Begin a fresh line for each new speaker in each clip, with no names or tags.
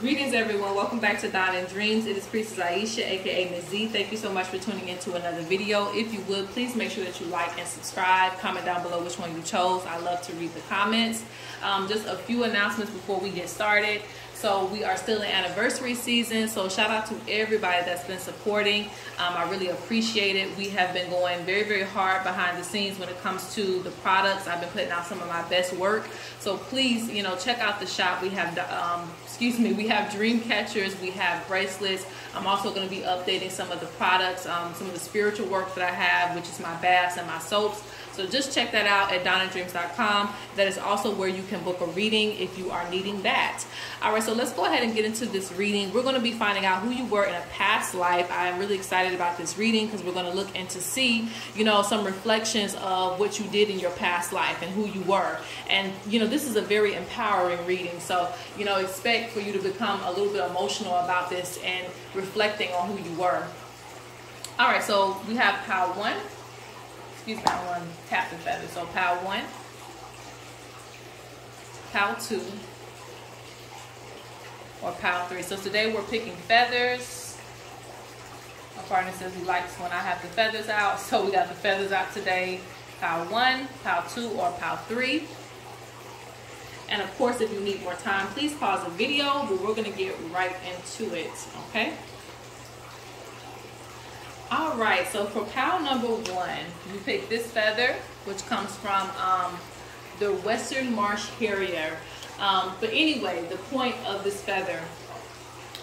Greetings, everyone. Welcome back to Dawning Dreamz. It is Priestess Ieisha, aka Ms. Z. Thank you so much for tuning into another video. If you would, please make sure that you like and subscribe. Comment down below which one you chose. I love to read the comments. Um, just a few announcements before we get started. So we are still in anniversary season. So shout out to everybody that's been supporting. Um, I really appreciate it. We have been going very, very hard behind the scenes when it comes to the products. I've been putting out some of my best work. So please, you know, check out the shop. We have, um, excuse me, we have dream catchers. We have bracelets. I'm also going to be updating some of the products, um, some of the spiritual work that I have, which is my baths and my soaps. So just check that out at dawningdreamz.com. That is also where you can book a reading if you are needing that. All right, so let's go ahead and get into this reading. We're going to be finding out who you were in a past life. I am really excited about this reading because we're going to look into see, you know, some reflections of what you did in your past life and who you were. And, you know, this is a very empowering reading. So, you know, expect for you to become a little bit emotional about this and reflecting on who you were. All right, so we have pile one excuse me, I want to tap the feather. So pile one, pile two, or pile three. So today we're picking feathers. My partner says he likes when I have the feathers out. So we got the feathers out today. Pile one, pile two, or pile three. And of course, if you need more time, please pause the video, but we're gonna get right into it, okay? All right, so for cow number one, you pick this feather, which comes from um, the Western Marsh Harrier. Um, but anyway, the point of this feather,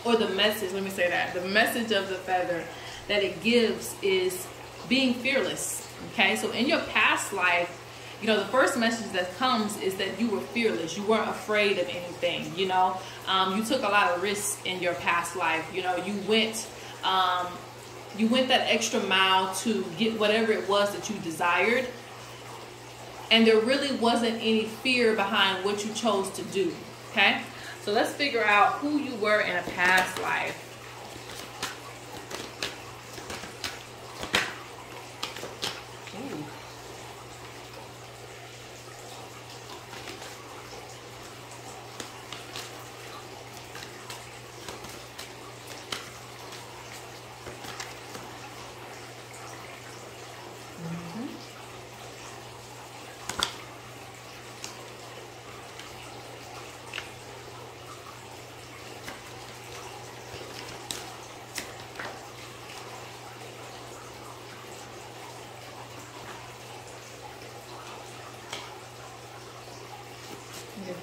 or the message, let me say that, the message of the feather that it gives is being fearless, okay? So in your past life, you know, the first message that comes is that you were fearless. You weren't afraid of anything, you know? Um, you took a lot of risks in your past life. You know, you went um, you went that extra mile to get whatever it was that you desired. And there really wasn't any fear behind what you chose to do. Okay? So let's figure out who you were in a past life.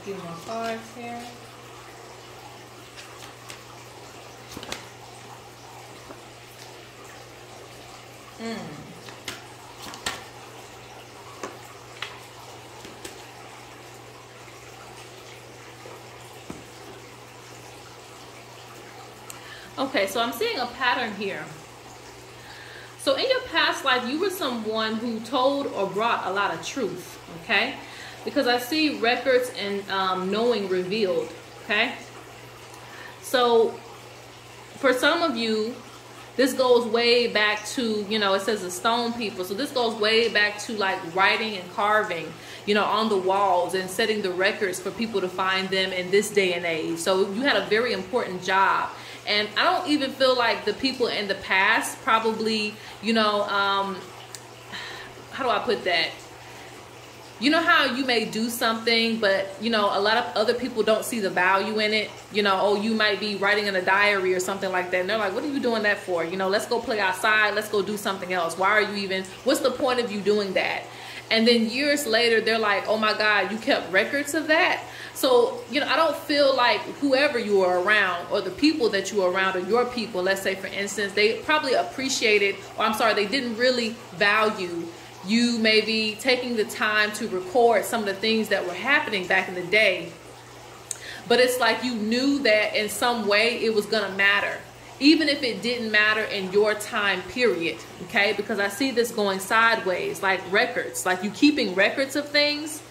Few more cards here. Mm. Okay, so I'm seeing a pattern here. So in your past life, you were someone who told or brought a lot of truth, okay? Because I see records and um, knowing revealed. Okay. So for some of you, this goes way back to, you know, it says the stone people. So this goes way back to like writing and carving, you know, on the walls and setting the records for people to find them in this day and age. So you had a very important job. And I don't even feel like the people in the past probably, you know, um, how do I put that? You know how you may do something but you know a lot of other people don't see the value in it. You know oh you might be writing in a diary or something like that and they're like what are you doing that for? You know let's go play outside. Let's go do something else. Why are you even what's the point of you doing that? And then years later they're like oh my god you kept records of that? So you know i don't feel like whoever you are around or the people that you are around or your people let's say for instance they probably appreciated or i'm sorry they didn't really value you may be taking the time to record some of the things that were happening back in the day. But it's like you knew that in some way it was going to matter. Even if it didn't matter in your time period, okay? Because I see this going sideways, like records, like you keeping records of things.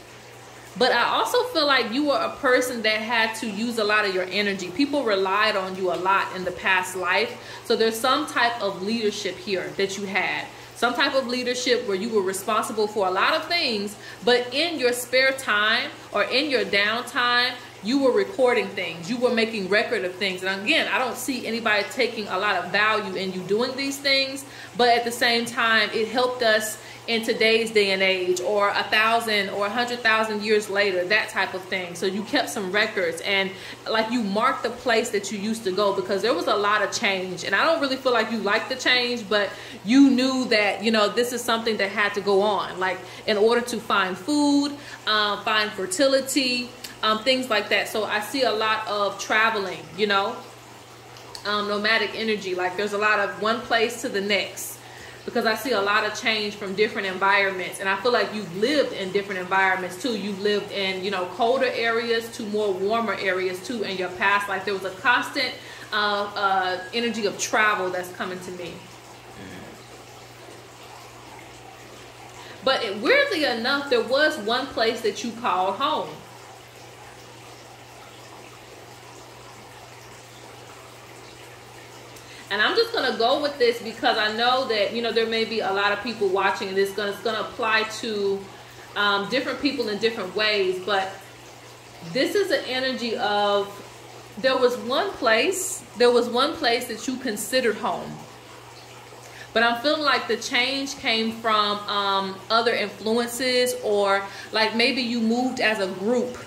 But I also feel like you were a person that had to use a lot of your energy. People relied on you a lot in the past life. So there's some type of leadership here that you had some type of leadership where you were responsible for a lot of things, but in your spare time or in your downtime, you were recording things. You were making record of things. And again i don't see anybody taking a lot of value in you doing these things but at the same time it helped us in today's day and age or a thousand or a hundred thousand years later that type of thing. So you kept some records and like you marked the place that you used to go because there was a lot of change. And i don't really feel like you liked the change but you knew that you know this is something that had to go on. Like in order to find food um, find fertility um, things like that. So i see a lot of traveling you know um, nomadic energy. Like there's a lot of one place to the next because I see a lot of change from different environments. And I feel like you've lived in different environments too. You've lived in, you know, colder areas to more warmer areas too in your past life. There was a constant uh, uh, energy of travel that's coming to me. But it, weirdly enough, there was one place that you called home. And I'm just gonna go with this because I know that you know there may be a lot of people watching, and it's it's gonna apply to um, different people in different ways. But this is an energy of there was one place, there was one place that you considered home. But I'm feeling like the change came from um, other influences, or like maybe you moved as a group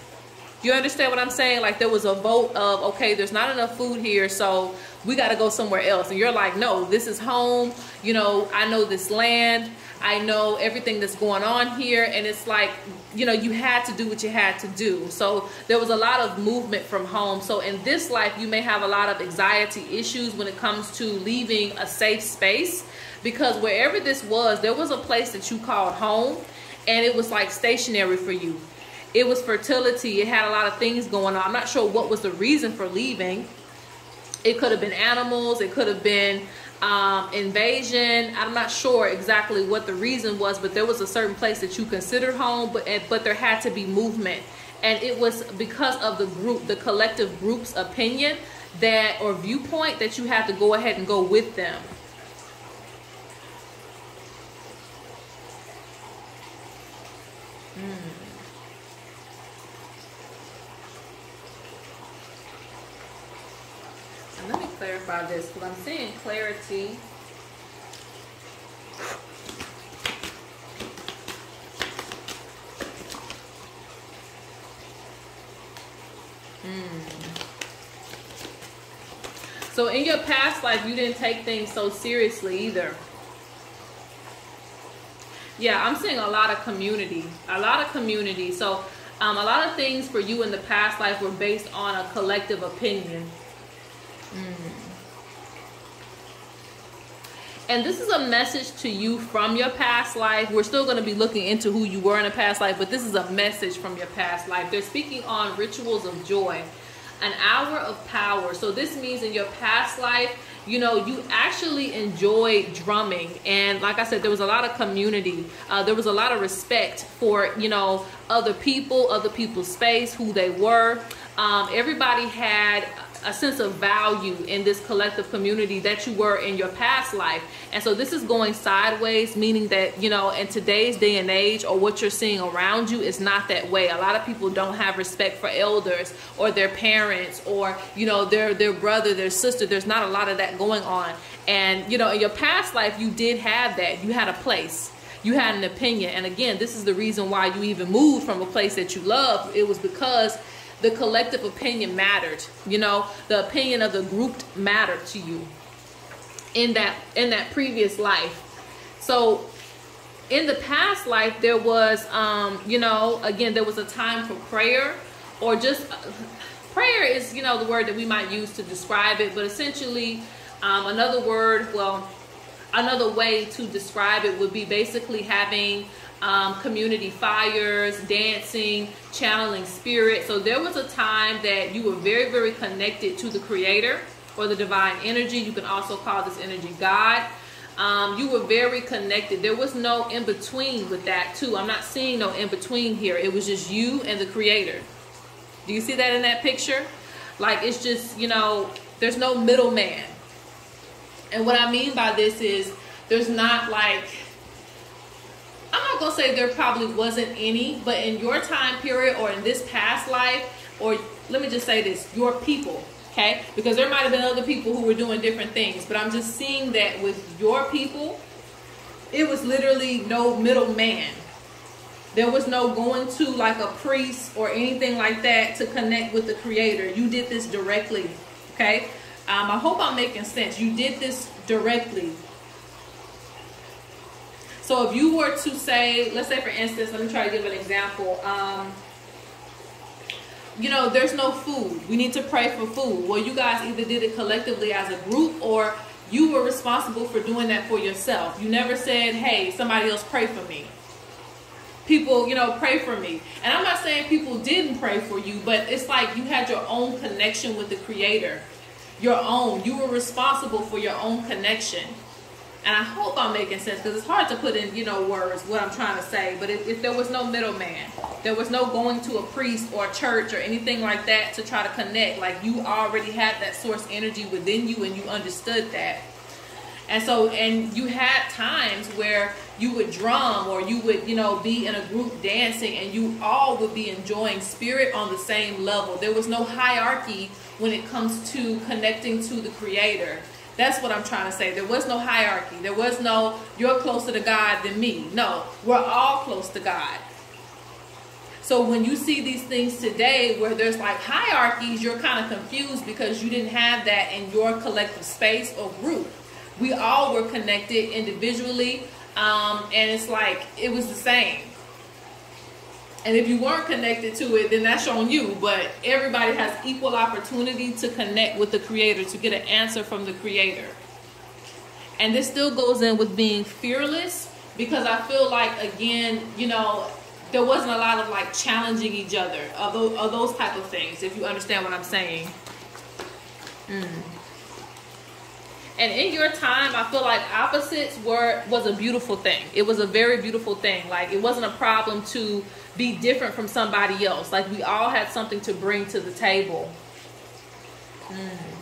you understand what I'm saying? Like there was a vote of, okay, there's not enough food here, so we got to go somewhere else. And you're like, no, this is home. You know, I know this land. I know everything that's going on here. And it's like, you know, you had to do what you had to do. So there was a lot of movement from home. So in this life, you may have a lot of anxiety issues when it comes to leaving a safe space because wherever this was, there was a place that you called home and it was like stationary for you it was fertility. It had a lot of things going on. I'm not sure what was the reason for leaving. It could have been animals. It could have been um, invasion. I'm not sure exactly what the reason was, but there was a certain place that you considered home, but but there had to be movement, and it was because of the group, the collective group's opinion that or viewpoint that you had to go ahead and go with them. Mm. let me clarify this because I'm seeing clarity. Hmm. So in your past life, you didn't take things so seriously either. Yeah, I'm seeing a lot of community, a lot of community. So um, a lot of things for you in the past life were based on a collective opinion. Mm. And this is a message to you from your past life. We're still going to be looking into who you were in a past life, but this is a message from your past life. They're speaking on rituals of joy, an hour of power. So this means in your past life, you know, you actually enjoy drumming. And like I said, there was a lot of community. Uh, there was a lot of respect for, you know, other people, other people's space, who they were. Um, everybody had a sense of value in this collective community that you were in your past life. And so this is going sideways, meaning that, you know, in today's day and age or what you're seeing around you is not that way. A lot of people don't have respect for elders or their parents or, you know, their their brother, their sister. There's not a lot of that going on. And, you know, in your past life you did have that. You had a place you had an opinion. And again, this is the reason why you even moved from a place that you love. It was because the collective opinion mattered. You know, the opinion of the group mattered to you in that in that previous life. So in the past life there was um you know again there was a time for prayer or just uh, prayer is you know the word that we might use to describe it but essentially um, another word well another way to describe it would be basically having um, community fires, dancing, channeling spirit. So there was a time that you were very, very connected to the creator or the divine energy. You can also call this energy God. Um, you were very connected. There was no in between with that too. I'm not seeing no in between here. It was just you and the creator. Do you see that in that picture? Like it's just, you know, there's no middleman. And what I mean by this is there's not like I'm not gonna say there probably wasn't any, but in your time period or in this past life, or let me just say this, your people, okay? Because there might have been other people who were doing different things, but I'm just seeing that with your people, it was literally no middleman. There was no going to like a priest or anything like that to connect with the creator. You did this directly, okay? Um, I hope I'm making sense. You did this directly. So if you were to say, let's say for instance, let me try to give an example. Um, you know, there's no food. We need to pray for food. Well, you guys either did it collectively as a group or you were responsible for doing that for yourself. You never said, hey, somebody else pray for me. People, you know, pray for me. And I'm not saying people didn't pray for you, but it's like you had your own connection with the Creator. Your own. You were responsible for your own connection. And I hope I'm making sense because it's hard to put in, you know, words what I'm trying to say. But if, if there was no middleman, there was no going to a priest or a church or anything like that to try to connect. Like you already had that source energy within you and you understood that. And so, and you had times where you would drum or you would, you know, be in a group dancing and you all would be enjoying spirit on the same level. There was no hierarchy when it comes to connecting to the creator. That's what I'm trying to say. There was no hierarchy. There was no, you're closer to God than me. No, we're all close to God. So when you see these things today where there's like hierarchies, you're kind of confused because you didn't have that in your collective space or group. We all were connected individually, um, and it's like it was the same. And if you weren't connected to it, then that's on you. But everybody has equal opportunity to connect with the creator, to get an answer from the creator. And this still goes in with being fearless because I feel like, again, you know, there wasn't a lot of like challenging each other of those, of those type of things, if you understand what I'm saying. Mm. And in your time, I feel like opposites were was a beautiful thing. It was a very beautiful thing. Like it wasn't a problem to be different from somebody else. Like we all had something to bring to the table. Mm.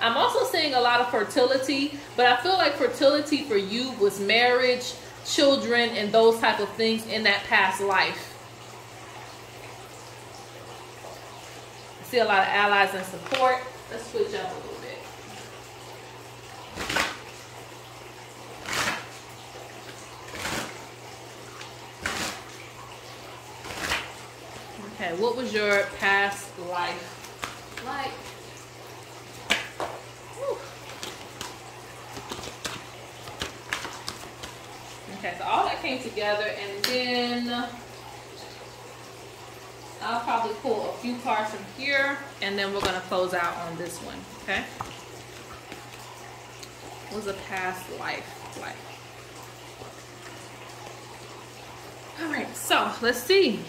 I'm also seeing a lot of fertility, but I feel like fertility for you was marriage, children, and those type of things in that past life. I see a lot of allies and support. Let's switch up a little bit. Okay, what was your past life like? Okay, so all that came together and then I'll probably pull a few cards from here and then we're gonna close out on this one, okay? Was a past life like? All right, so let's see.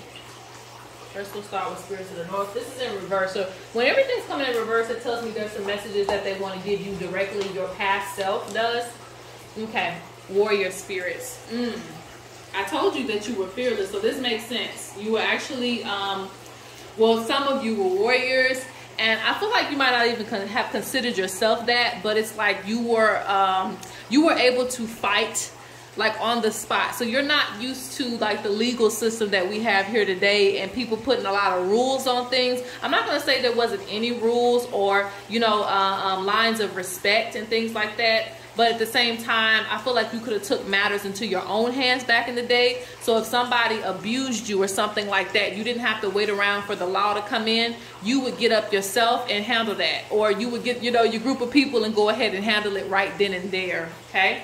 First, we'll start with Spirits of the North. This is in reverse. So when everything's coming in reverse, it tells me there's some messages that they want to give you directly. Your past self does. Okay. Warrior spirits. Mm. I told you that you were fearless, so this makes sense. You were actually, um, well, some of you were warriors, and I feel like you might not even have considered yourself that, but it's like you were, um, you were able to fight like on the spot. So you're not used to like the legal system that we have here today and people putting a lot of rules on things. I'm not going to say there wasn't any rules or, you know, uh, um, lines of respect and things like that. But at the same time, I feel like you could have took matters into your own hands back in the day. So if somebody abused you or something like that, you didn't have to wait around for the law to come in. You would get up yourself and handle that. Or you would get, you know, your group of people and go ahead and handle it right then and there. Okay?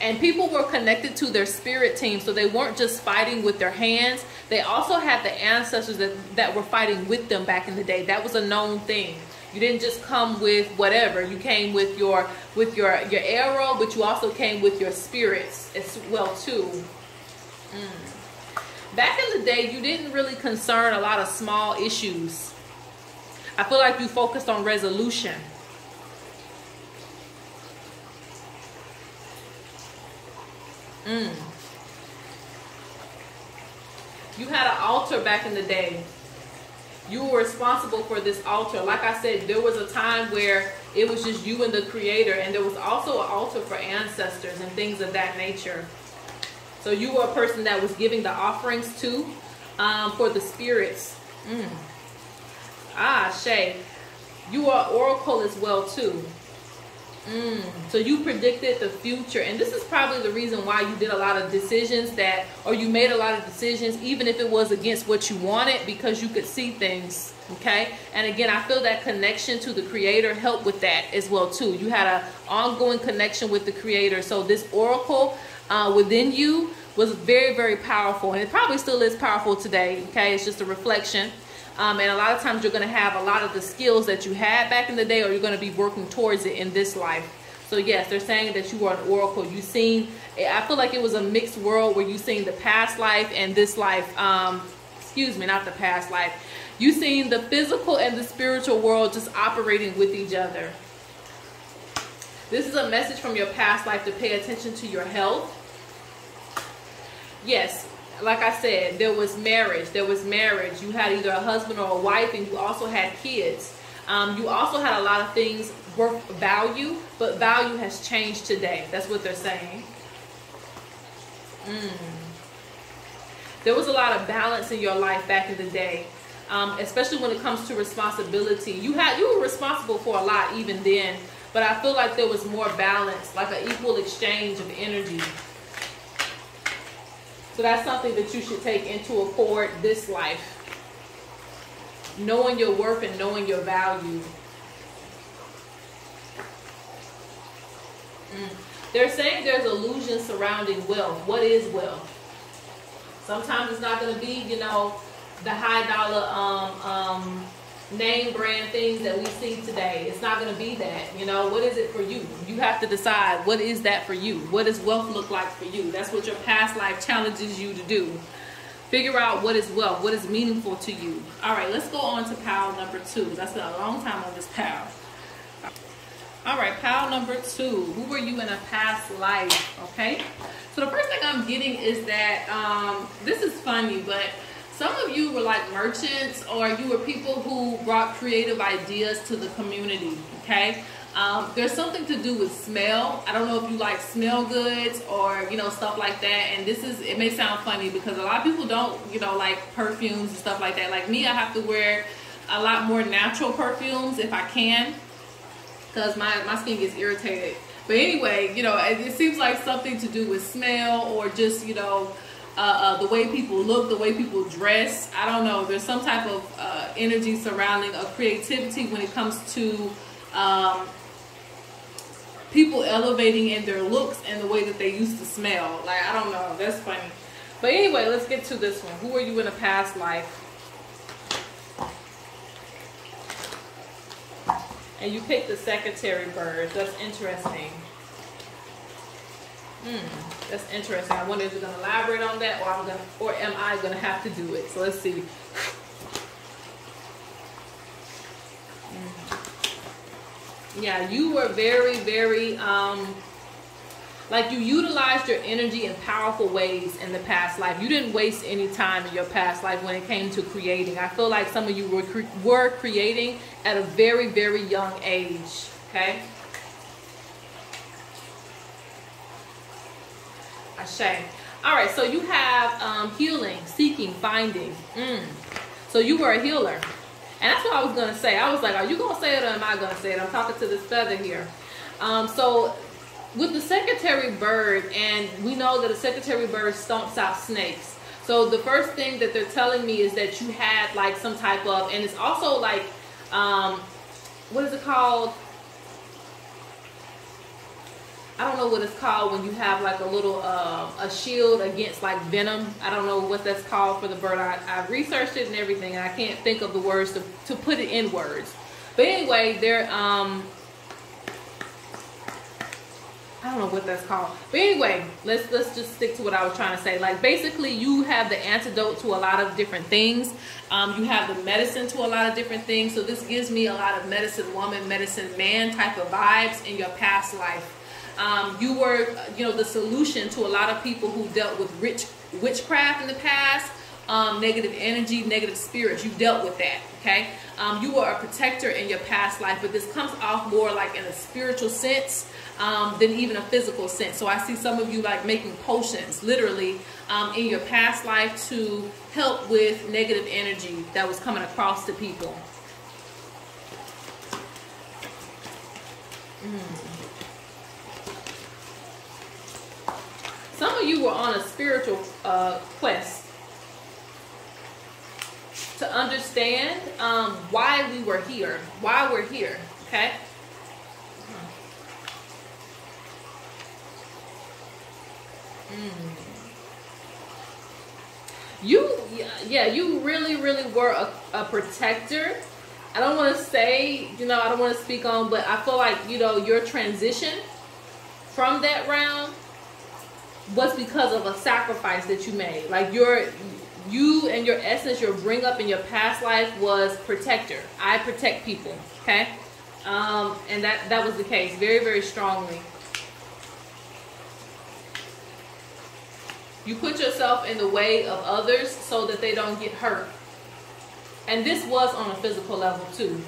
and people were connected to their spirit team so they weren't just fighting with their hands they also had the ancestors that, that were fighting with them back in the day that was a known thing you didn't just come with whatever you came with your with your your arrow but you also came with your spirits as well too mm. back in the day you didn't really concern a lot of small issues i feel like you focused on resolution Mm. You had an altar back in the day. You were responsible for this altar. Like I said, there was a time where it was just you and the creator, and there was also an altar for ancestors and things of that nature. So you were a person that was giving the offerings to um, for the spirits. Mm. Ah, Shay, you are oracle as well too. Mm. So you predicted the future, and this is probably the reason why you did a lot of decisions that, or you made a lot of decisions, even if it was against what you wanted, because you could see things. Okay, and again, I feel that connection to the Creator helped with that as well too. You had an ongoing connection with the Creator, so this oracle uh, within you was very, very powerful, and it probably still is powerful today. Okay, it's just a reflection. Um, and a lot of times you're going to have a lot of the skills that you had back in the day or you're going to be working towards it in this life. So yes, they're saying that you were an oracle. You seen, I feel like it was a mixed world where you seen the past life and this life. Um, excuse me, not the past life. You seen the physical and the spiritual world just operating with each other. This is a message from your past life to pay attention to your health. Yes, like I said, there was marriage. There was marriage. You had either a husband or a wife, and you also had kids. Um, you also had a lot of things worth value, but value has changed today. That's what they're saying. Mm. There was a lot of balance in your life back in the day, um, especially when it comes to responsibility. You had you were responsible for a lot even then, but I feel like there was more balance, like an equal exchange of energy. So that's something that you should take into accord this life. Knowing your worth and knowing your value. Mm. They're saying there's illusion surrounding wealth. What is wealth? Sometimes it's not going to be, you know, the high dollar um, um, name brand things that we see today. It's not going to be that. You know, what is it for you? You have to decide what is that for you? What does wealth look like for you? That's what your past life challenges you to do. Figure out what is wealth, what is meaningful to you. All right, let's go on to pile number two. Spent a long time on this pile. All right, pile number two. Who were you in a past life? Okay. So the first thing I'm getting is that um, this is funny, but some of you were like merchants or you were people who brought creative ideas to the community, okay? Um, there's something to do with smell. I don't know if you like smell goods or, you know, stuff like that. And this is, it may sound funny because a lot of people don't, you know, like perfumes and stuff like that. Like me, I have to wear a lot more natural perfumes if I can because my, my skin gets irritated. But anyway, you know, it, it seems like something to do with smell or just, you know, uh, uh, the way people look, the way people dress. I don't know. There's some type of uh, energy surrounding a creativity when it comes to um, people elevating in their looks and the way that they used to smell. Like, I don't know. That's funny. But anyway, let's get to this one. Who are you in a past life? And you picked the secretary bird. That's interesting. Hmm, that's interesting. I wonder if you're gonna elaborate on that, or I'm gonna, or am I gonna have to do it? So let's see. Hmm. Yeah, you were very, very, um, like you utilized your energy in powerful ways in the past life. You didn't waste any time in your past life when it came to creating. I feel like some of you were were creating at a very, very young age. Okay. All right, so you have um, healing, seeking, finding. Mm. So you were a healer. And that's what I was going to say. I was like, are you going to say it or am I going to say it? I'm talking to this feather here. Um, so with the secretary bird, and we know that a secretary bird stomps out snakes. So the first thing that they're telling me is that you had like some type of, and it's also like, um, what is it called? I don't know what it's called when you have like a little uh, a shield against like venom. I don't know what that's called for the bird. I, I researched it and everything, and I can't think of the words to, to put it in words. But anyway, they're um I don't know what that's called. But anyway, let's let's just stick to what I was trying to say. Like basically you have the antidote to a lot of different things. Um, you have the medicine to a lot of different things. So this gives me a lot of medicine woman, medicine man type of vibes in your past life. Um, you were, you know, the solution to a lot of people who dealt with rich witchcraft in the past. um, negative energy, negative spirits. You dealt with that, okay? Um, you were a protector in your past life, but this comes off more like in a spiritual sense um, than even a physical sense. So I see some of you like making potions, literally, um, in your past life to help with negative energy that was coming across to people. Mm. Some of you were on a spiritual uh, quest to understand um, why we were here, why we're here, okay? Mm. You, yeah, you really, really were a, a protector. I don't want to say, you know, I don't want to speak on, but I feel like, you know, your transition from that round was because of a sacrifice that you made. Like your you and your essence, your bring up in your past life was protector. I protect people. Okay, um, and that that was the case very very strongly. You put yourself in the way of others so that they don't get hurt. And this was on a physical level too.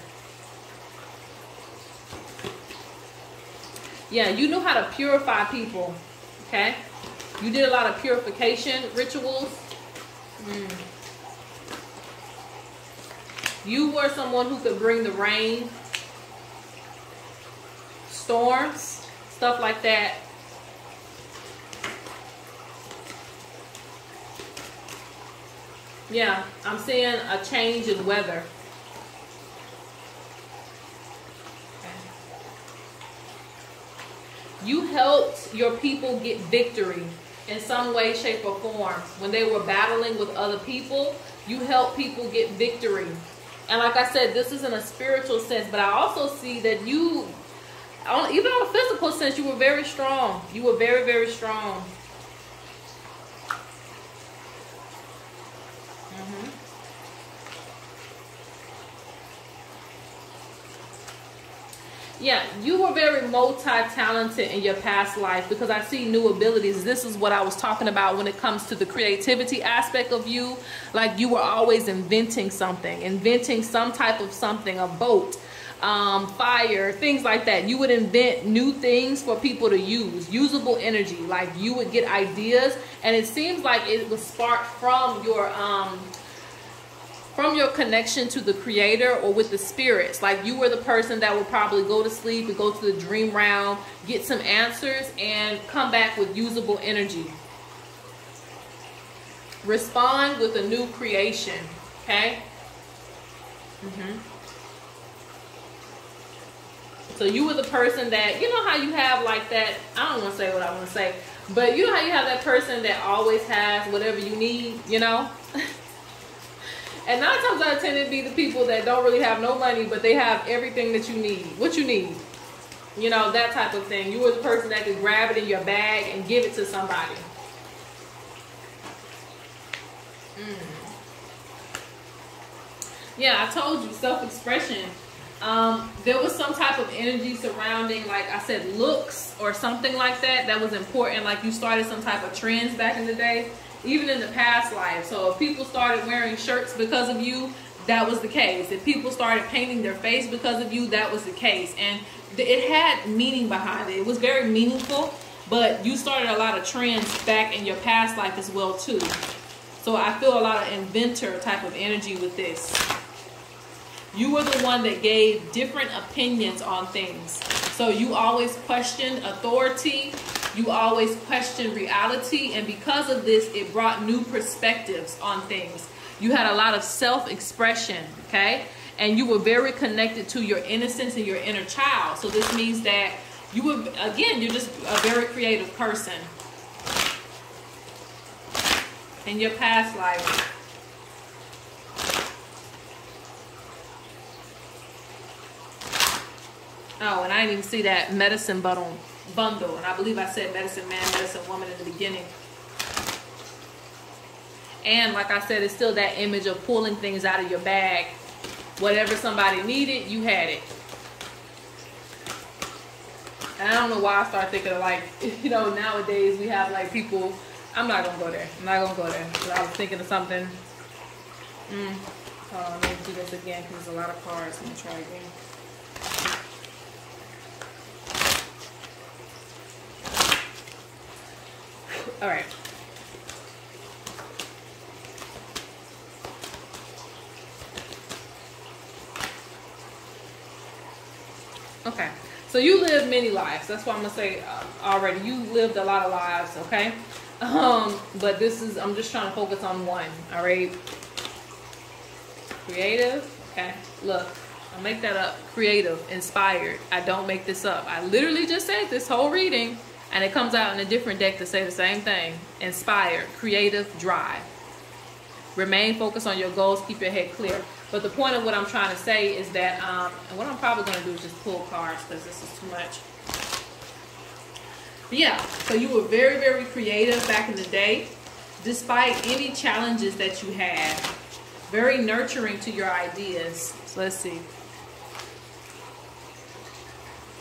Yeah, you knew how to purify people. Okay. You did a lot of purification rituals. Mm. You were someone who could bring the rain, storms, stuff like that. Yeah, I'm seeing a change in weather. You helped your people get victory in some way, shape, or form. When they were battling with other people, you help people get victory. And like I said, this is in a spiritual sense, but I also see that you, even on a physical sense, you were very strong. You were very, very strong. Yeah, you were very multi-talented in your past life because I see new abilities. This is what I was talking about when it comes to the creativity aspect of you. Like you were always inventing something, inventing some type of something, a boat, um, fire, things like that. You would invent new things for people to use, usable energy. Like you would get ideas, and it seems like it was sparked from your um, from your connection to the creator or with the spirits. Like you were the person that would probably go to sleep and go to the dream realm, get some answers, and come back with usable energy. Respond with a new creation. Okay? Mm-hmm. So you were the person that, you know how you have like that, I don't want to say what I want to say, but you know how you have that person that always has whatever you need, you know? And nine times out of ten, it'd be the people that don't really have no money, but they have everything that you need. What you need. You know, that type of thing. You were the person that could grab it in your bag and give it to somebody. Mm. Yeah, I told you, self-expression. Um, there was some type of energy surrounding, like I said, looks or something like that that was important. Like you started some type of trends back in the day even in the past life. So if people started wearing shirts because of you, that was the case. If people started painting their face because of you, that was the case. And it had meaning behind it. It was very meaningful, but you started a lot of trends back in your past life as well too. So I feel a lot of inventor type of energy with this. You were the one that gave different opinions on things. So you always questioned authority you always question reality, and because of this, it brought new perspectives on things. You had a lot of self expression, okay? And you were very connected to your innocence and your inner child. So, this means that you were, again, you're just a very creative person in your past life. Oh, and I didn't even see that medicine bundle bundle. And I believe I said medicine man, medicine woman in the beginning. And like I said, it's still that image of pulling things out of your bag. Whatever somebody needed, you had it. And I don't know why I start thinking of like, you know, nowadays we have like people, I'm not to go there. I'm not to go there. I was thinking of something Mm. Hold on, let me do this again because there's a lot of cards. Let me try again. All right. Okay. So you lived many lives. That's why I'm gonna say uh, already. You lived a lot of lives, okay? Um, but this is I'm just trying to focus on one. All right. Creative. Okay. Look, I'll make that up. Creative, inspired. I don't make this up. I literally just said this whole reading, and it comes out in a different deck to say the same thing. Inspired, creative, drive. Remain focused on your goals. Keep your head clear. But the point of what I'm trying to say is that, um, and what I'm probably going to do is just pull cards because this is too much. But yeah, so you were very, very creative back in the day, despite any challenges that you had. Very nurturing to your ideas. So let's see.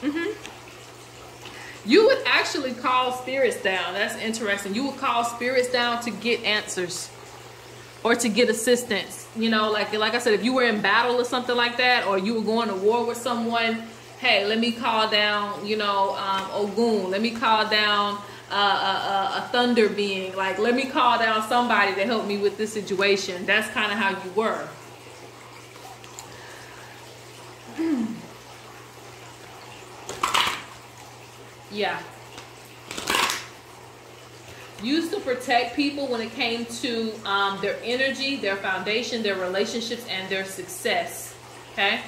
Mm-hmm. You would actually call spirits down. That's interesting. You would call spirits down to get answers or to get assistance. You know, like like I said, if you were in battle or something like that, or you were going to war with someone, hey, let me call down, you know, um, Ogun. Let me call down uh, a, a, a, thunder being. Like, let me call down somebody to help me with this situation. That's kind of how you were. yeah used to protect people when it came to um, their energy, their foundation, their relationships, and their success. Okay?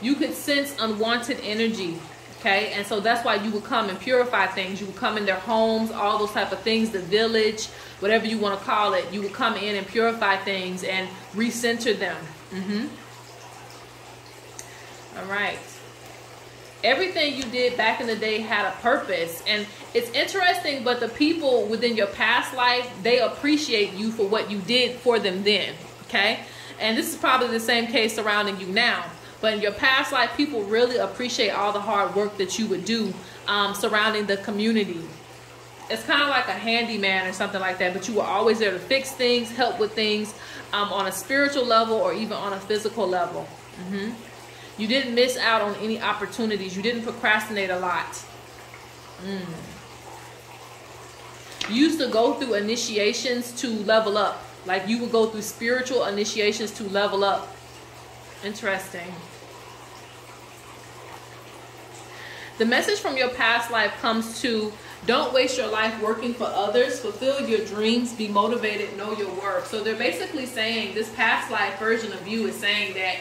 You could sense unwanted energy. Okay? And so that's why you would come and purify things. You would come in their homes, all those type of things, the village, whatever you want to call it. You would come in and purify things and recenter them. Mm-hmm. All right everything you did back in the day had a purpose. And it's interesting but the people within your past life they appreciate you for what you did for them then okay? And this is probably the same case surrounding you now. But in your past life people really appreciate all the hard work that you would do um, surrounding the community. It's kind of like a handyman or something like that but you were always there to fix things help with things um, on a spiritual level or even on a physical level. Mm-hmm. You didn't miss out on any opportunities. You didn't procrastinate a lot. Mm. You used to go through initiations to level up. Like you would go through spiritual initiations to level up. Interesting. The message from your past life comes to don't waste your life working for others. Fulfill your dreams. Be motivated. Know your worth. So they're basically saying this past life version of you is saying that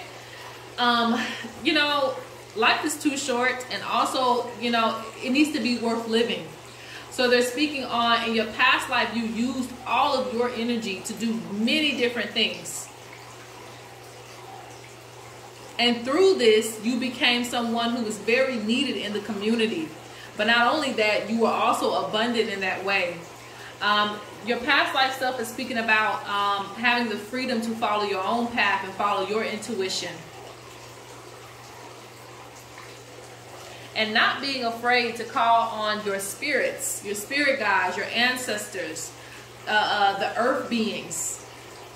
um, you know, life is too short, and also, you know, it needs to be worth living. So they're speaking on in your past life, you used all of your energy to do many different things. And through this, you became someone who was very needed in the community. But not only that, you were also abundant in that way. Um, your past life stuff is speaking about um, having the freedom to follow your own path and follow your intuition. And not being afraid to call on your spirits, your spirit guides, your ancestors, uh, uh, the earth beings.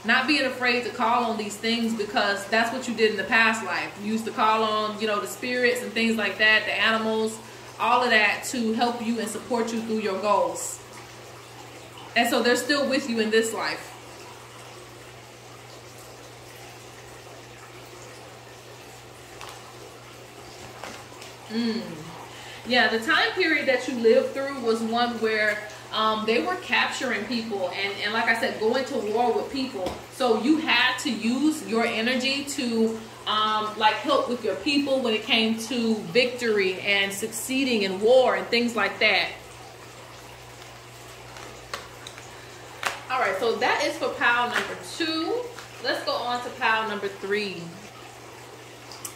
Not being afraid to call on these things because that's what you did in the past life. You used to call on, you know, the spirits and things like that, the animals, all of that to help you and support you through your goals. And so they're still with you in this life. Mm. Yeah, the time period that you lived through was one where um, they were capturing people and, and like I said, going to war with people. So you had to use your energy to um, like help with your people when it came to victory and succeeding in war and things like that. All right, so that is for pile number two. Let's go on to pile number three.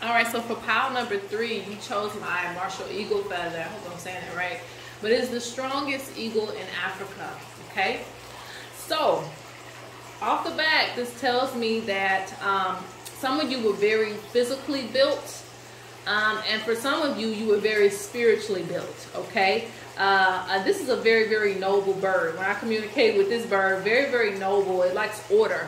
All right, so for pile number three, you chose my Martial Eagle feather. I hope I'm saying it right. But it's the strongest eagle in Africa, okay? So, off the bat, this tells me that um, some of you were very physically built. Um, and for some of you, you were very spiritually built, okay? Uh, uh, this is a very, very noble bird. When I communicate with this bird, very, very noble. It likes order.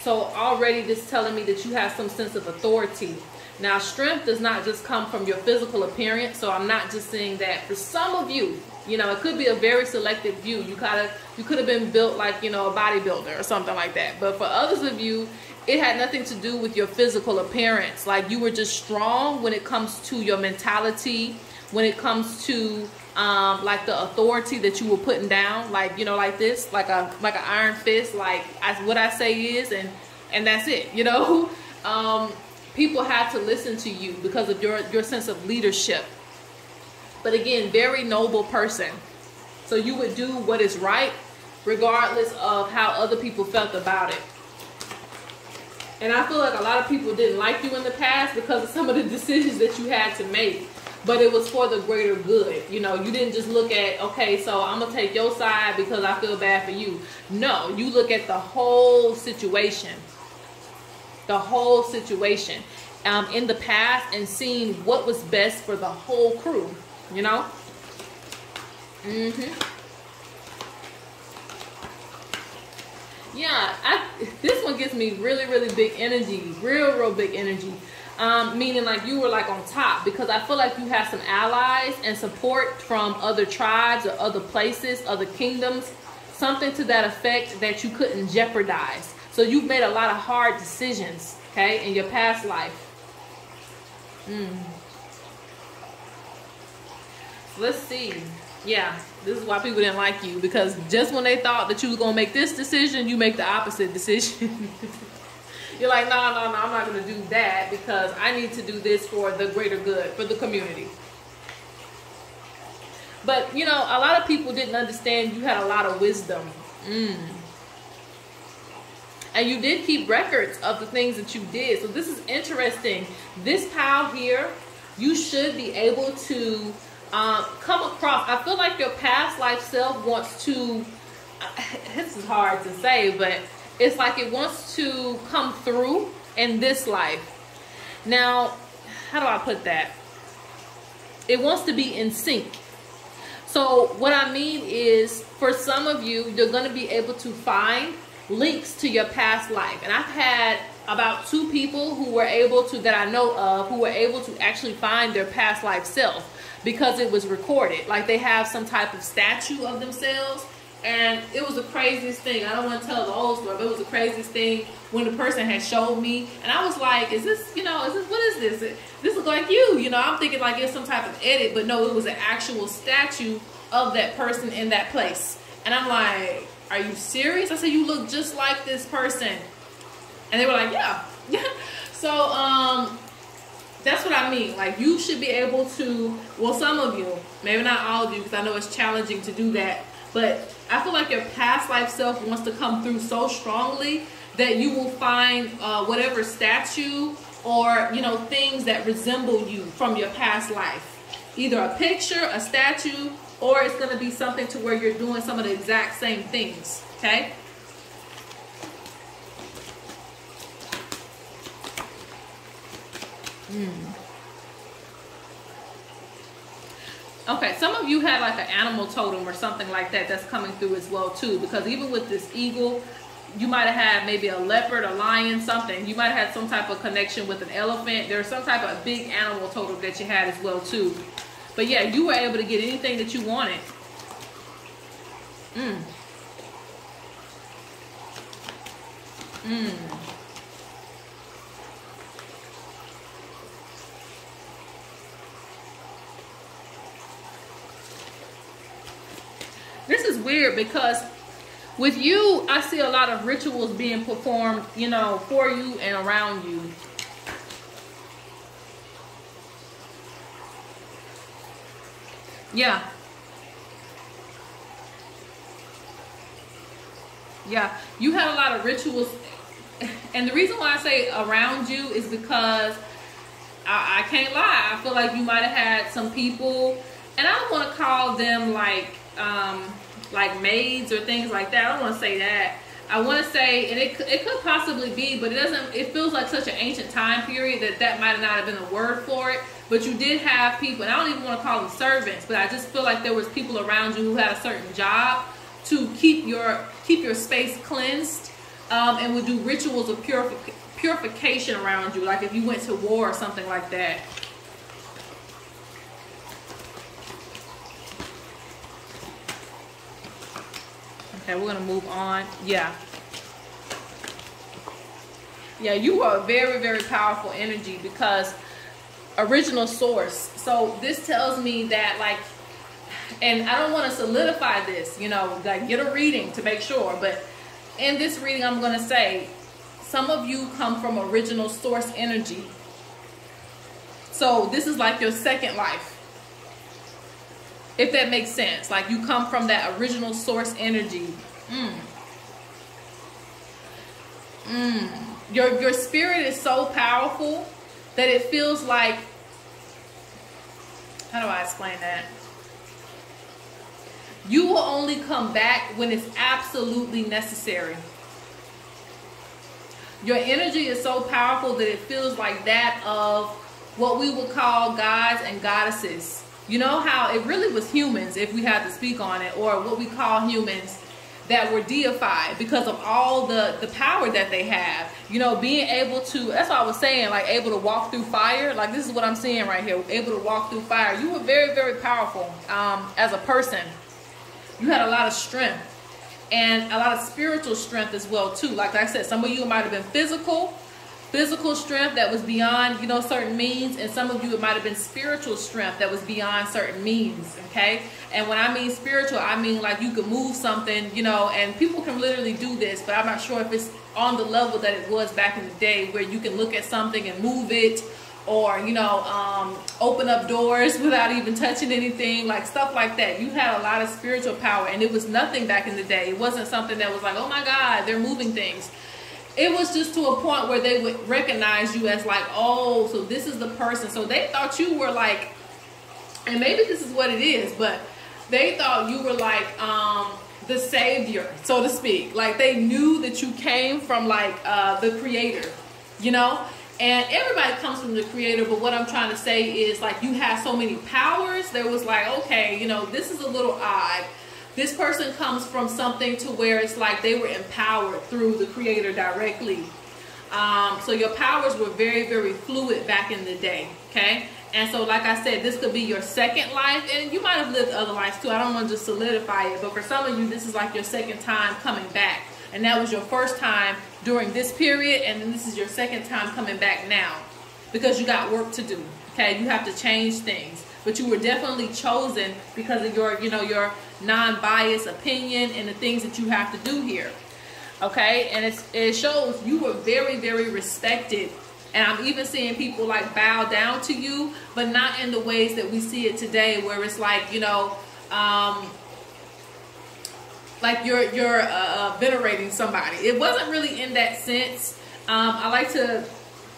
So already this telling me that you have some sense of authority. Now, strength does not just come from your physical appearance. So I'm not just saying that for some of you, you know, it could be a very selective view. You kind of you could have been built like, you know, a bodybuilder or something like that. But for others of you, it had nothing to do with your physical appearance. Like you were just strong when it comes to your mentality, when it comes to um, like the authority that you were putting down, like you know, like this, like a like an iron fist. Like I, what I say is, and and that's it. You know, um, people had to listen to you because of your your sense of leadership. But again, very noble person. So you would do what is right, regardless of how other people felt about it. And I feel like a lot of people didn't like you in the past because of some of the decisions that you had to make. But it was for the greater good. You know, you didn't just look at, okay, so I'm going to take your side because I feel bad for you. No, you look at the whole situation. The whole situation um, in the past and seeing what was best for the whole crew. You know? Mm-hmm. yeah, I, this one gives me really, really big energy, real, real big energy. Um, meaning like you were like on top because I feel like you have some allies and support from other tribes or other places, other kingdoms, something to that effect that you couldn't jeopardize. So you've made a lot of hard decisions, okay, in your past life. Mm. Let's see. Yeah, this is why people didn't like you because just when they thought that you was gonna make this decision, you make the opposite decision. You're like, no, no, no, I'm not gonna do that because I need to do this for the greater good, for the community. But you know, a lot of people didn't understand you had a lot of wisdom. Mm. And you did keep records of the things that you did. So this is interesting. This pile here, you should be able to um, come across. I feel like your past life self wants to. This is hard to say, but it's like it wants to come through in this life. Now, how do I put that? It wants to be in sync. So what I mean is, for some of you, you're going to be able to find links to your past life. And I've had about two people who were able to, that I know of, who were able to actually find their past life self because it was recorded. Like they have some type of statue of themselves. And it was the craziest thing. I don't want to tell the whole story, but it was the craziest thing when the person had showed me. And I was like, is this, you know, is this, what is this? This looks like you. You know, I'm thinking like it's some type of edit, but no, it was an actual statue of that person in that place. And I'm like, are you serious? I said, you look just like this person. And they were like, yeah. so, um, that's what I mean. Like you should be able to, well, some of you, maybe not all of you, because I know it's challenging to do that. But I feel like your past life self wants to come through so strongly that you will find uh, whatever statue or you know things that resemble you from your past life. Either a picture, a statue, or it's going to be something to where you're doing some of the exact same things. Okay. Mm. Okay, some of you had like an animal totem or something like that that's coming through as well too. Because even with this eagle, you might have had maybe a leopard, a lion, something. You might have had some type of connection with an elephant. There's some type of big animal totem that you had as well too. But yeah, you were able to get anything that you wanted. Mm. Mm. This is weird because with you, I see a lot of rituals being performed, you know, for you and around you. Yeah. Yeah, you had a lot of rituals. And the reason why I say around you is because I, I can't lie. I feel like you might have had some people, and I don't want to call them like um, like maids or things like that. I don't want to say that. I want to say, and it, it could possibly be, but it doesn't, it feels like such an ancient time period that that might not have been a word for it. But you did have people, and I don't even want to call them servants, but I just feel like there was people around you who had a certain job to keep your keep your space cleansed um, and would do rituals of purific purification around you, like if you went to war or something like that. Okay, we're gonna move on. Yeah. Yeah, you are a very, very powerful energy because original source. So this tells me that like and I don't want to solidify this, you know, like get a reading to make sure, but in this reading I'm going to say some of you come from original source energy. So this is like your second life. If that makes sense. Like you come from that original source energy. Mm. Mm. Your, your spirit is so powerful that it feels like, how do I explain that? You will only come back when it's absolutely necessary. Your energy is so powerful that it feels like that of what we would call gods and goddesses. You know how it really was humans, if we had to speak on it, or what we call humans that were deified because of all the the power that they have. You know being able to that's what i was saying like able to walk through fire. Like this is what i'm seeing right here able to walk through fire. You were very very powerful um, as a person. You had a lot of strength and a lot of spiritual strength as well too. Like i said some of you might have been physical physical strength that was beyond you know certain means and some of you it might have been spiritual strength that was beyond certain means okay? And when i mean spiritual i mean like you could move something you know and people can literally do this but i'm not sure if it's on the level that it was back in the day where you can look at something and move it or you know um, open up doors without even touching anything like stuff like that. You had a lot of spiritual power and it was nothing back in the day. It wasn't something that was like oh my god they're moving things it was just to a point where they would recognize you as like oh so this is the person so they thought you were like and maybe this is what it is but they thought you were like um the savior so to speak like they knew that you came from like uh the creator you know and everybody comes from the creator, but what I'm trying to say is like you have so many powers. There was like, okay, you know, this is a little odd. This person comes from something to where it's like they were empowered through the creator directly. Um, so your powers were very, very fluid back in the day. Okay. And so, like I said, this could be your second life, and you might have lived other lives too. I don't want to just solidify it, but for some of you, this is like your second time coming back and that was your first time during this period and then this is your second time coming back now because you got work to do okay you have to change things but you were definitely chosen because of your you know your non-biased opinion and the things that you have to do here okay and it shows you were very very respected and I'm even seeing people like bow down to you but not in the ways that we see it today where it's like you know um, like you're you're uh, uh, venerating somebody. It wasn't really in that sense. Um, I like to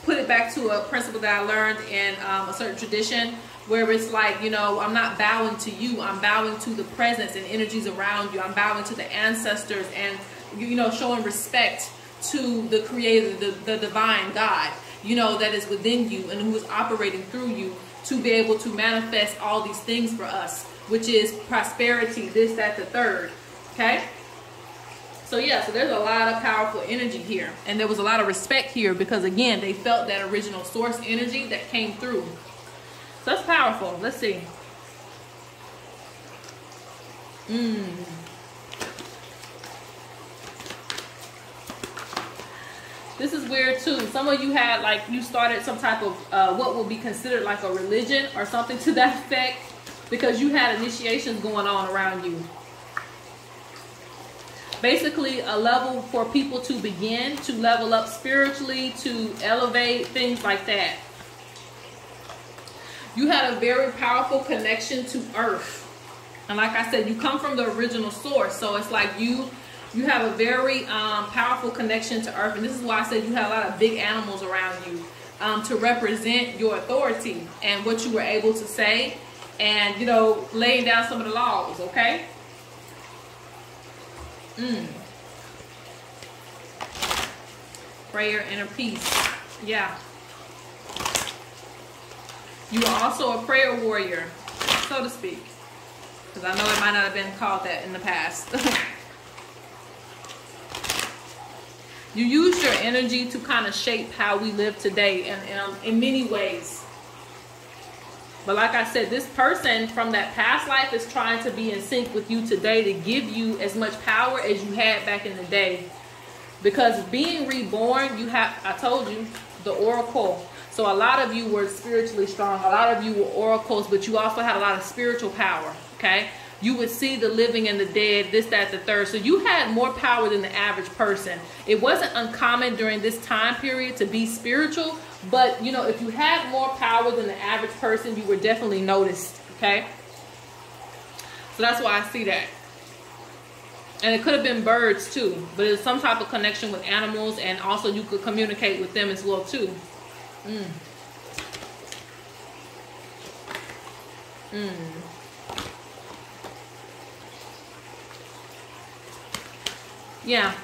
put it back to a principle that I learned in um, a certain tradition where it's like, you know, I'm not bowing to you. I'm bowing to the presence and energies around you. I'm bowing to the ancestors and, you know, showing respect to the creator, the, the divine God, you know, that is within you and who is operating through you to be able to manifest all these things for us, which is prosperity, this, that, the third. Okay? So yeah, so there's a lot of powerful energy here. And there was a lot of respect here because again, they felt that original source energy that came through. So that's powerful. Let's see. Mmm. This is weird too. Some of you had like you started some type of uh, what will be considered like a religion or something to that effect because you had initiations going on around you basically a level for people to begin to level up spiritually, to elevate, things like that. You had a very powerful connection to earth. And like I said, you come from the original source. So it's like you you have a very um, powerful connection to earth. And this is why I said you have a lot of big animals around you um, to represent your authority and what you were able to say and, you know, laying down some of the laws, okay? Mm. Prayer a peace. Yeah. You are also a prayer warrior, so to speak. Because I know it might not have been called that in the past. You use your energy to kind of shape how we live today and, um, in many ways. But like I said, this person from that past life is trying to be in sync with you today to give you as much power as you had back in the day. Because being reborn, you have, I told you, the oracle. So a lot of you were spiritually strong. A lot of you were oracles, but you also had a lot of spiritual power, okay? You would see the living and the dead, this, that, the third. So you had more power than the average person. It wasn't uncommon during this time period to be spiritual, but, you know, if you had more power than the average person, you were definitely noticed, okay? So that's why I see that. And it could have been birds too, but it's some type of connection with animals and also you could communicate with them as well too. Mm. Mm. Yeah.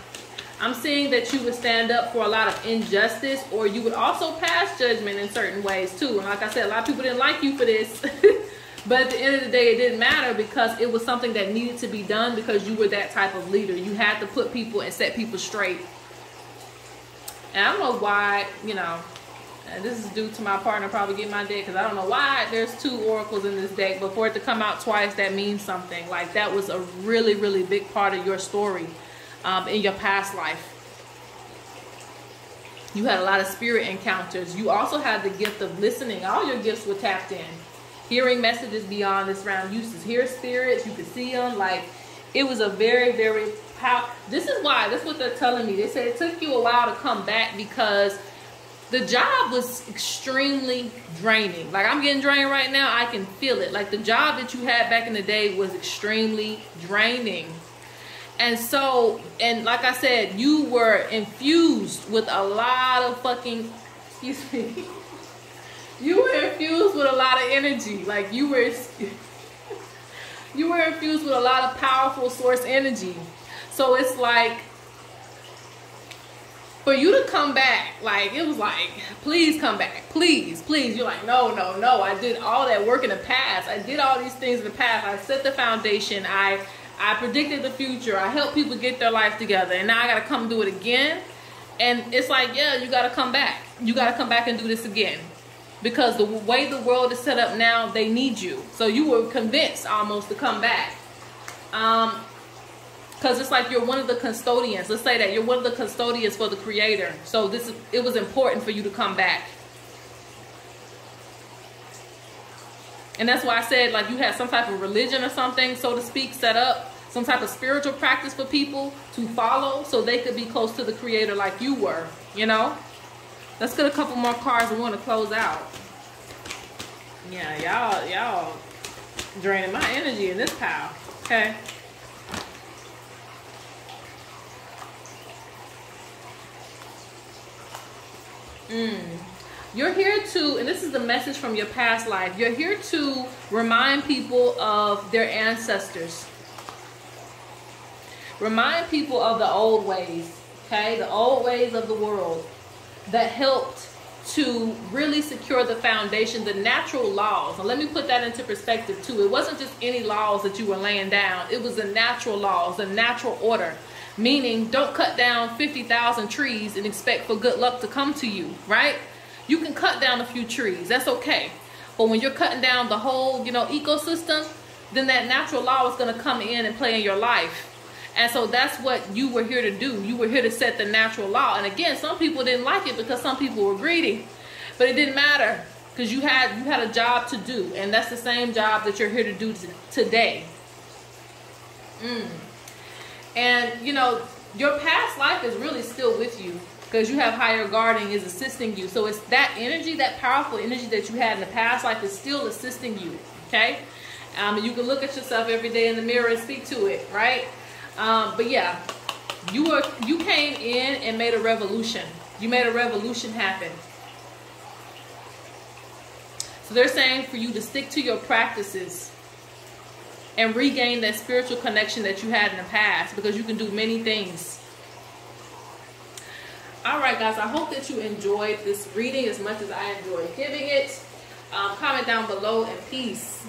I'm seeing that you would stand up for a lot of injustice or you would also pass judgment in certain ways too. And like I said, a lot of people didn't like you for this. but at the end of the day, it didn't matter because it was something that needed to be done because you were that type of leader. You had to put people and set people straight. And I don't know why, you know, this is due to my partner probably get my deck because I don't know why there's two oracles in this deck. But for it to come out twice, that means something. Like that was a really, really big part of your story um, in your past life. You had a lot of spirit encounters. You also had the gift of listening. All your gifts were tapped in. Hearing messages beyond this round. You could hear spirits. You could see them. Like, it was a very, very powerful. This is why. That's what they're telling me. They said it took you a while to come back because the job was extremely draining. Like, I'm getting drained right now. I can feel it. Like, the job that you had back in the day was extremely draining. And so, and like I said, you were infused with a lot of fucking, excuse me, you were infused with a lot of energy. Like you were, you were infused with a lot of powerful source energy. So it's like, for you to come back, like it was like, please come back, please, please. You're like, no, no, no. I did all that work in the past. I did all these things in the past. I set the foundation. I I predicted the future. I helped people get their life together. And now I got to come do it again. And it's like, yeah, you got to come back. You got to come back and do this again. Because the way the world is set up now, they need you. So you were convinced almost to come back. Um, because it's like you're one of the custodians. Let's say that you're one of the custodians for the creator. So this it was important for you to come back. And that's why I said like you had some type of religion or something, so to speak, set up, some type of spiritual practice for people to follow so they could be close to the creator like you were, you know? Let's get a couple more cards we want to close out. Yeah, y'all, y'all draining my energy in this pile. Okay. Mmm. You're here to, and this is the message from your past life, you're here to remind people of their ancestors. Remind people of the old ways, okay? The old ways of the world that helped to really secure the foundation, the natural laws. And let me put that into perspective too. It wasn't just any laws that you were laying down. It was the natural laws, the natural order. Meaning, don't cut down 50,000 trees and expect for good luck to come to you, right? You can cut down a few trees. That's okay. But when you're cutting down the whole, you know, ecosystem, then that natural law is going to come in and play in your life. And so that's what you were here to do. You were here to set the natural law. And again, some people didn't like it because some people were greedy. But it didn't matter because you had you had a job to do, and that's the same job that you're here to do today. Mm. And you know, your past life is really still with you because you have higher guarding is assisting you. So it's that energy, that powerful energy that you had in the past life is still assisting you. Okay. Um, you can look at yourself every day in the mirror and speak to it, right? Um, but yeah, you were you came in and made a revolution. You made a revolution happen. So they're saying for you to stick to your practices and regain that spiritual connection that you had in the past because you can do many things. All right guys i hope that you enjoyed this reading as much as i enjoyed giving it. Um, comment down below and peace